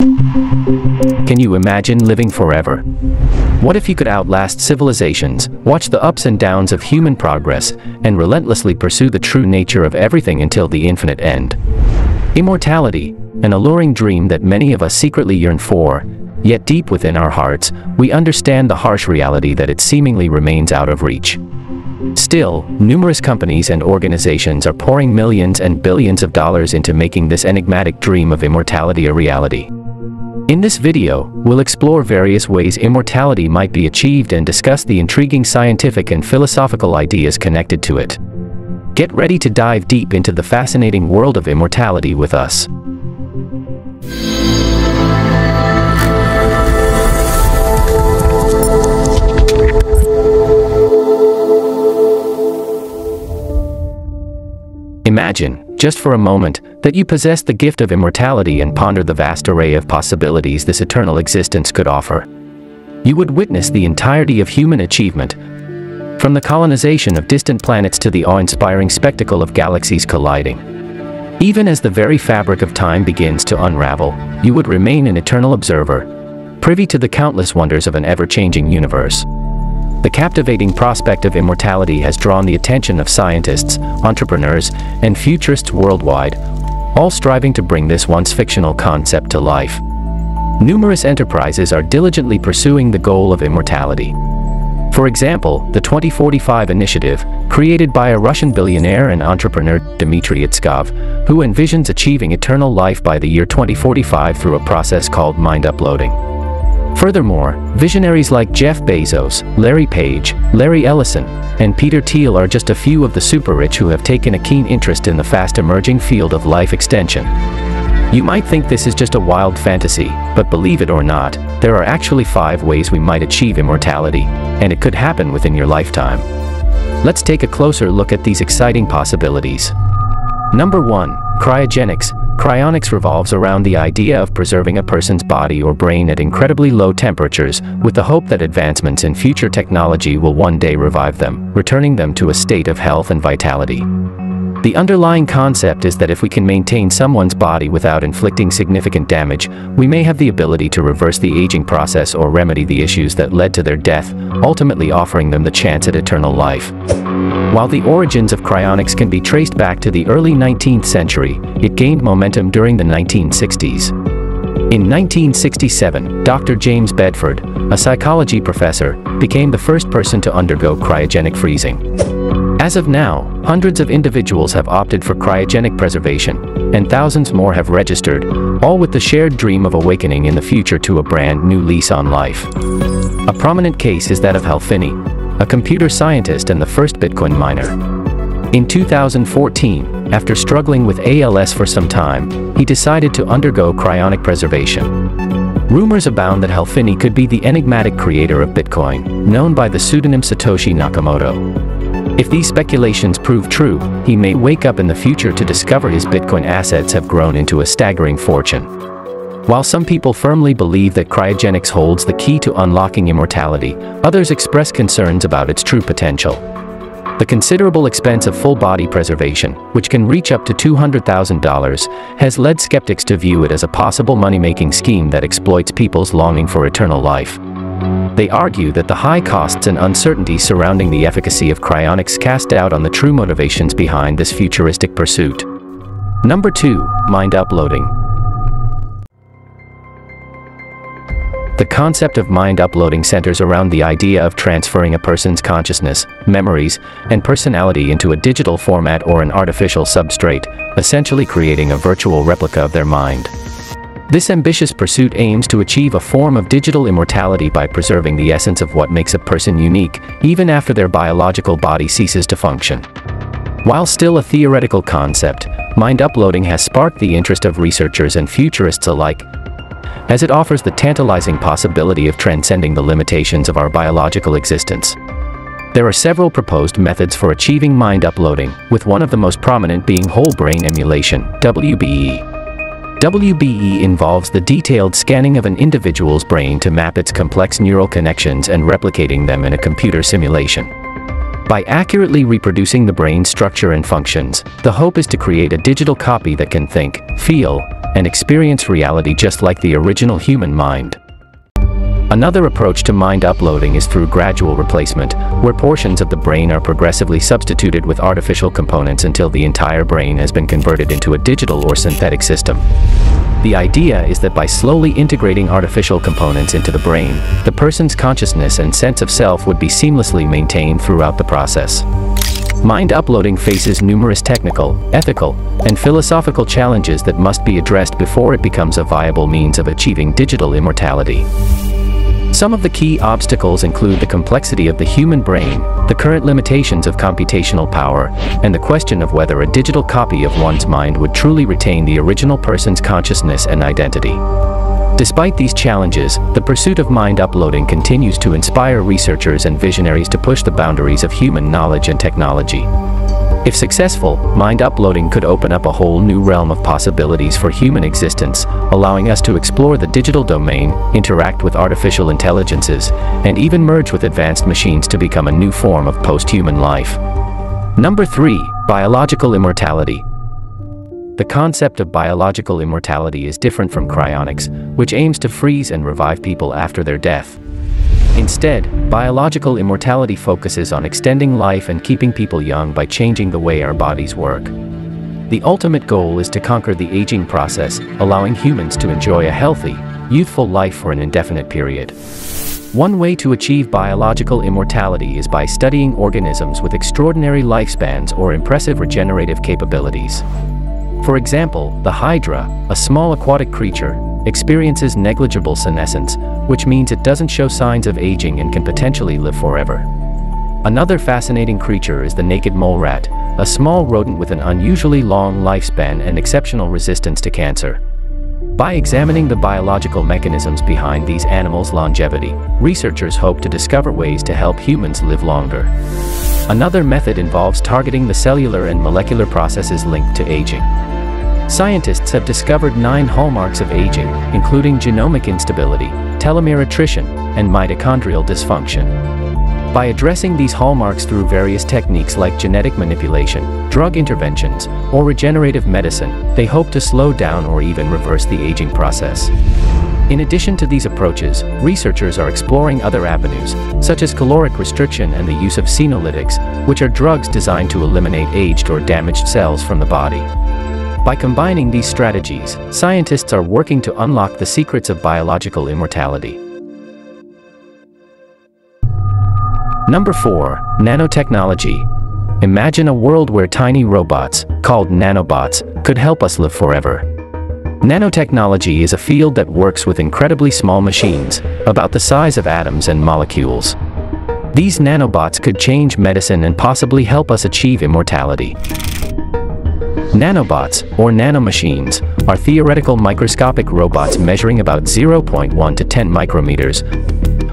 Can you imagine living forever? What if you could outlast civilizations, watch the ups and downs of human progress, and relentlessly pursue the true nature of everything until the infinite end? Immortality, an alluring dream that many of us secretly yearn for, yet deep within our hearts, we understand the harsh reality that it seemingly remains out of reach. Still, numerous companies and organizations are pouring millions and billions of dollars into making this enigmatic dream of immortality a reality. In this video, we'll explore various ways immortality might be achieved and discuss the intriguing scientific and philosophical ideas connected to it. Get ready to dive deep into the fascinating world of immortality with us. Imagine, just for a moment, that you possess the gift of immortality and ponder the vast array of possibilities this eternal existence could offer. You would witness the entirety of human achievement, from the colonization of distant planets to the awe-inspiring spectacle of galaxies colliding. Even as the very fabric of time begins to unravel, you would remain an eternal observer, privy to the countless wonders of an ever-changing universe. The captivating prospect of immortality has drawn the attention of scientists, entrepreneurs, and futurists worldwide, all striving to bring this once fictional concept to life. Numerous enterprises are diligently pursuing the goal of immortality. For example, the 2045 initiative, created by a Russian billionaire and entrepreneur Dmitry Itskov, who envisions achieving eternal life by the year 2045 through a process called mind uploading. Furthermore, visionaries like Jeff Bezos, Larry Page, Larry Ellison, and Peter Thiel are just a few of the super-rich who have taken a keen interest in the fast-emerging field of life extension. You might think this is just a wild fantasy, but believe it or not, there are actually five ways we might achieve immortality, and it could happen within your lifetime. Let's take a closer look at these exciting possibilities. Number 1. Cryogenics, Cryonics revolves around the idea of preserving a person's body or brain at incredibly low temperatures, with the hope that advancements in future technology will one day revive them, returning them to a state of health and vitality. The underlying concept is that if we can maintain someone's body without inflicting significant damage, we may have the ability to reverse the aging process or remedy the issues that led to their death, ultimately offering them the chance at eternal life. While the origins of cryonics can be traced back to the early 19th century, it gained momentum during the 1960s. In 1967, Dr. James Bedford, a psychology professor, became the first person to undergo cryogenic freezing. As of now, hundreds of individuals have opted for cryogenic preservation, and thousands more have registered, all with the shared dream of awakening in the future to a brand new lease on life. A prominent case is that of Hal Finney, a computer scientist and the first Bitcoin miner. In 2014, after struggling with ALS for some time, he decided to undergo cryonic preservation. Rumors abound that Hal Finney could be the enigmatic creator of Bitcoin, known by the pseudonym Satoshi Nakamoto. If these speculations prove true, he may wake up in the future to discover his Bitcoin assets have grown into a staggering fortune. While some people firmly believe that cryogenics holds the key to unlocking immortality, others express concerns about its true potential. The considerable expense of full-body preservation, which can reach up to $200,000, has led skeptics to view it as a possible money-making scheme that exploits people's longing for eternal life. They argue that the high costs and uncertainty surrounding the efficacy of cryonics cast doubt on the true motivations behind this futuristic pursuit. Number 2. Mind Uploading The concept of mind uploading centers around the idea of transferring a person's consciousness, memories, and personality into a digital format or an artificial substrate, essentially creating a virtual replica of their mind. This ambitious pursuit aims to achieve a form of digital immortality by preserving the essence of what makes a person unique, even after their biological body ceases to function. While still a theoretical concept, mind uploading has sparked the interest of researchers and futurists alike, as it offers the tantalizing possibility of transcending the limitations of our biological existence. There are several proposed methods for achieving mind uploading, with one of the most prominent being whole brain emulation, WBE. WBE involves the detailed scanning of an individual's brain to map its complex neural connections and replicating them in a computer simulation. By accurately reproducing the brain's structure and functions, the hope is to create a digital copy that can think, feel, and experience reality just like the original human mind. Another approach to mind uploading is through gradual replacement, where portions of the brain are progressively substituted with artificial components until the entire brain has been converted into a digital or synthetic system. The idea is that by slowly integrating artificial components into the brain, the person's consciousness and sense of self would be seamlessly maintained throughout the process. Mind uploading faces numerous technical, ethical, and philosophical challenges that must be addressed before it becomes a viable means of achieving digital immortality. Some of the key obstacles include the complexity of the human brain, the current limitations of computational power, and the question of whether a digital copy of one's mind would truly retain the original person's consciousness and identity. Despite these challenges, the pursuit of mind uploading continues to inspire researchers and visionaries to push the boundaries of human knowledge and technology. If successful, mind uploading could open up a whole new realm of possibilities for human existence, allowing us to explore the digital domain, interact with artificial intelligences, and even merge with advanced machines to become a new form of post-human life. Number 3. Biological Immortality The concept of biological immortality is different from cryonics, which aims to freeze and revive people after their death. Instead, biological immortality focuses on extending life and keeping people young by changing the way our bodies work. The ultimate goal is to conquer the aging process, allowing humans to enjoy a healthy, youthful life for an indefinite period. One way to achieve biological immortality is by studying organisms with extraordinary lifespans or impressive regenerative capabilities. For example, the hydra, a small aquatic creature, experiences negligible senescence, which means it doesn't show signs of aging and can potentially live forever. Another fascinating creature is the naked mole rat, a small rodent with an unusually long lifespan and exceptional resistance to cancer. By examining the biological mechanisms behind these animals' longevity, researchers hope to discover ways to help humans live longer. Another method involves targeting the cellular and molecular processes linked to aging. Scientists have discovered nine hallmarks of aging, including genomic instability, telomere attrition, and mitochondrial dysfunction. By addressing these hallmarks through various techniques like genetic manipulation, drug interventions, or regenerative medicine, they hope to slow down or even reverse the aging process. In addition to these approaches, researchers are exploring other avenues, such as caloric restriction and the use of senolytics, which are drugs designed to eliminate aged or damaged cells from the body. By combining these strategies, scientists are working to unlock the secrets of biological immortality. Number 4. Nanotechnology. Imagine a world where tiny robots, called nanobots, could help us live forever. Nanotechnology is a field that works with incredibly small machines, about the size of atoms and molecules. These nanobots could change medicine and possibly help us achieve immortality. Nanobots, or nanomachines, are theoretical microscopic robots measuring about 0.1 to 10 micrometers,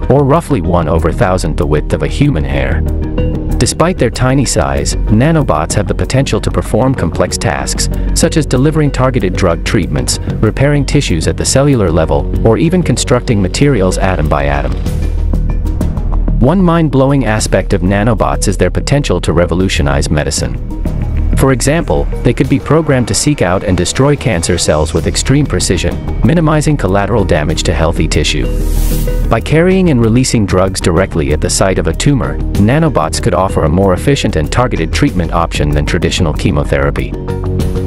or roughly 1 over thousandth the width of a human hair. Despite their tiny size, nanobots have the potential to perform complex tasks, such as delivering targeted drug treatments, repairing tissues at the cellular level, or even constructing materials atom by atom. One mind-blowing aspect of nanobots is their potential to revolutionize medicine. For example, they could be programmed to seek out and destroy cancer cells with extreme precision, minimizing collateral damage to healthy tissue. By carrying and releasing drugs directly at the site of a tumor, nanobots could offer a more efficient and targeted treatment option than traditional chemotherapy.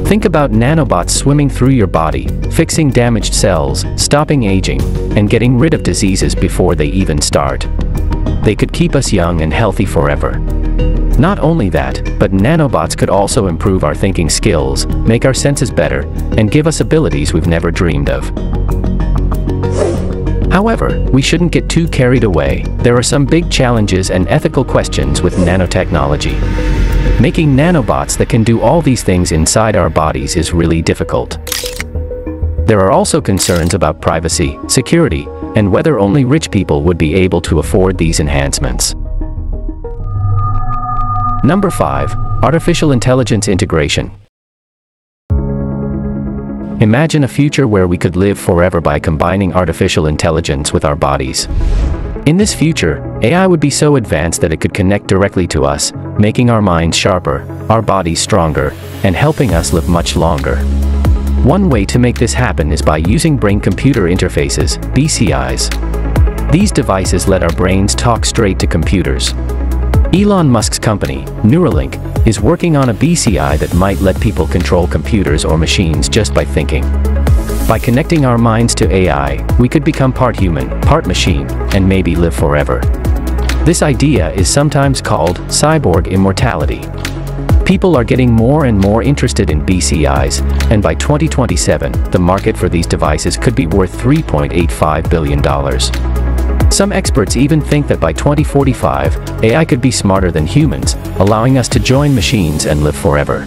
Think about nanobots swimming through your body, fixing damaged cells, stopping aging, and getting rid of diseases before they even start. They could keep us young and healthy forever. Not only that, but nanobots could also improve our thinking skills, make our senses better, and give us abilities we've never dreamed of. However, we shouldn't get too carried away. There are some big challenges and ethical questions with nanotechnology. Making nanobots that can do all these things inside our bodies is really difficult. There are also concerns about privacy, security, and whether only rich people would be able to afford these enhancements. Number 5. Artificial Intelligence Integration. Imagine a future where we could live forever by combining artificial intelligence with our bodies. In this future, AI would be so advanced that it could connect directly to us, making our minds sharper, our bodies stronger, and helping us live much longer. One way to make this happen is by using brain-computer interfaces, BCIs. These devices let our brains talk straight to computers. Elon Musk's company, Neuralink, is working on a BCI that might let people control computers or machines just by thinking. By connecting our minds to AI, we could become part human, part machine, and maybe live forever. This idea is sometimes called cyborg immortality. People are getting more and more interested in BCIs, and by 2027, the market for these devices could be worth $3.85 billion. Some experts even think that by 2045, AI could be smarter than humans, allowing us to join machines and live forever.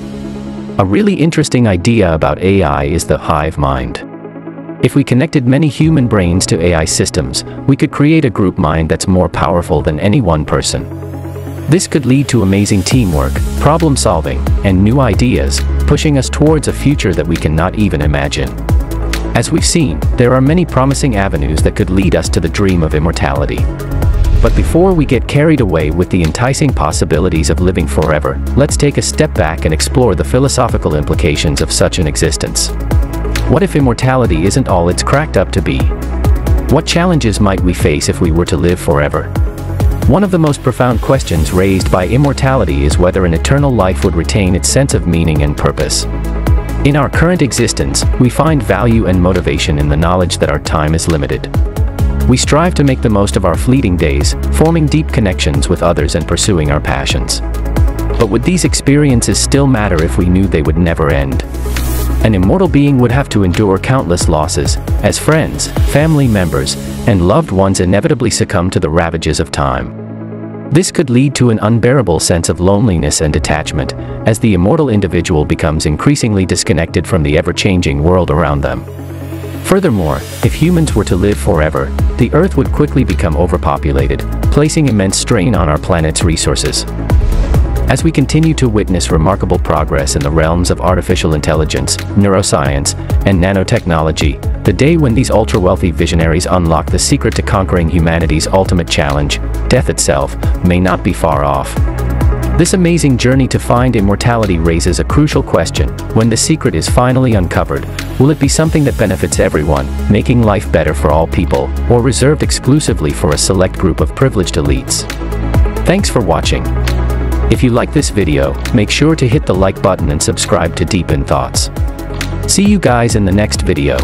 A really interesting idea about AI is the hive mind. If we connected many human brains to AI systems, we could create a group mind that's more powerful than any one person. This could lead to amazing teamwork, problem solving, and new ideas, pushing us towards a future that we cannot even imagine. As we've seen, there are many promising avenues that could lead us to the dream of immortality. But before we get carried away with the enticing possibilities of living forever, let's take a step back and explore the philosophical implications of such an existence. What if immortality isn't all it's cracked up to be? What challenges might we face if we were to live forever? One of the most profound questions raised by immortality is whether an eternal life would retain its sense of meaning and purpose. In our current existence, we find value and motivation in the knowledge that our time is limited. We strive to make the most of our fleeting days, forming deep connections with others and pursuing our passions. But would these experiences still matter if we knew they would never end? an immortal being would have to endure countless losses, as friends, family members, and loved ones inevitably succumb to the ravages of time. This could lead to an unbearable sense of loneliness and detachment, as the immortal individual becomes increasingly disconnected from the ever-changing world around them. Furthermore, if humans were to live forever, the Earth would quickly become overpopulated, placing immense strain on our planet's resources. As we continue to witness remarkable progress in the realms of artificial intelligence, neuroscience, and nanotechnology, the day when these ultra-wealthy visionaries unlock the secret to conquering humanity's ultimate challenge, death itself, may not be far off. This amazing journey to find immortality raises a crucial question. When the secret is finally uncovered, will it be something that benefits everyone, making life better for all people, or reserved exclusively for a select group of privileged elites? Thanks for watching. If you like this video, make sure to hit the like button and subscribe to Deep in Thoughts. See you guys in the next video.